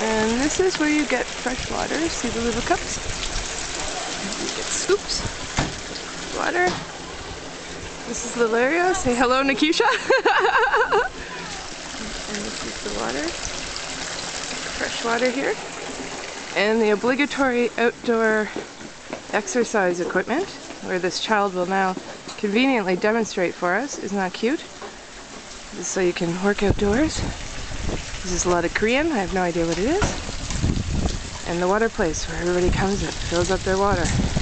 And this is where you get fresh water. See the little cups? You get scoops, water. This is the little area. Say hello, Nikisha. and this is the water. Fresh water here. And the obligatory outdoor exercise equipment, where this child will now conveniently demonstrate for us. Isn't that cute? Is so you can work outdoors. This is a lot of Korean. I have no idea what it is. And the water place where everybody comes and fills up their water.